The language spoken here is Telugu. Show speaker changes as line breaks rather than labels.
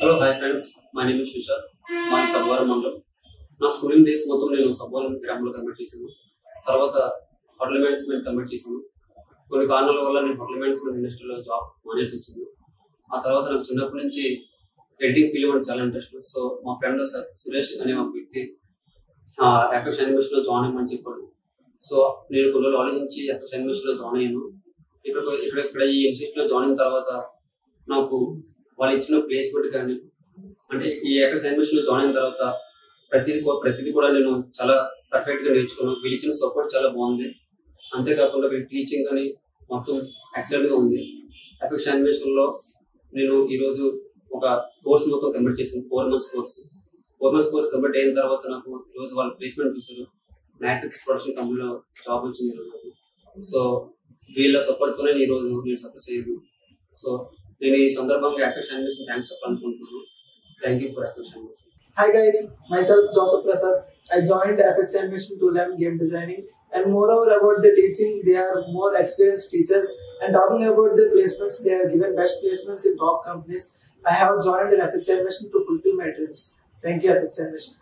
Hello hi friends my name is మా సబ్వరం మండలం నా స్కూలింగ్ డేస్ మొత్తం నేను సబ్వరం గ్రామంలో కంప్లీట్ చేశాను. తర్వాత హోటల్ మేనేజ్మెంట్ కంప్లీట్ చేశాను. కొన్ని కారణాల వల్ల నేను హోటల్ మేనేజ్మెంట్ ఇండస్ట్రీలో జాబ్ మానేసి వచ్చింది. ఆ తర్వాత నాకు చిన్నప్పటి నుంచి ఎడిటింగ్ ఫీల్డ్ అంటే చాలా ఇంట్రెస్ట్ సో మా ఫ్రెండ్ సురేష్ అనే ఒక వ్యక్తి ఎఫెక్ట్ అనిమేషన్లో జాయిన్ అయ్యమని చెప్పాడు. సో నేను కొన్ని రోజులు ఆలోచించి ఎఫెక్స్ అనిమేషన్లో జాయిన్ అయ్యాను. ఇక్కడ ఇక్కడ ఇక్కడ ఈ ఇన్స్టిట్యూట్లో జాయిన్ అయిన తర్వాత నాకు వాళ్ళు ఇచ్చిన ప్లేస్మెంట్ కానీ అంటే ఈ ఎక్కడ సైన్మిషన్లో జాయిన్ అయిన తర్వాత ప్రతిది ప్రతిదీ ప్రతిది కూడా నేను చాలా పర్ఫెక్ట్గా నేర్చుకున్నాను. వీళ్ళు ఇచ్చిన సపోర్ట్ చాలా బాగుంది. అంతేకాకుండా వీళ్ళ టీచింగ్ కానీ మొత్తం ఎక్సలెంట్గా ఉంది. ఎఫెక్స్ అనిమేషన్లో నేను ఈరోజు ఒక కోర్స్ మొత్తం కంప్లీట్ చేశాను. Four months course four months course complete అయిన తర్వాత నాకు ఈ రోజు వాళ్ళ ప్లేస్మెంట్ చూసారు మ్యాట్రిక్స్ ప్రొడక్షన్ కంపెనీలో జాబ్ వచ్చింది ఈ రోజు నాకు సో వీళ్ళ సపోర్ట్ తోనే ఈ రోజు నేను సక్సెస్ అయ్యాను. సో నేను ఈ సందర్భంగా ఎఫెక్స్ అనిమేషన్ థ్యాంక్స్ చెప్పాలనుకుంటున్నాను thank you for FX animation
Hi guys, myself Joseph Prasad. I joined FX Animation to learn game designing and moreover about the teaching, they are more experienced teachers and talking about the placements, they are given best placements in top companies. I have joined in FX Animation to fulfill my dreams. Thank you FX Animation.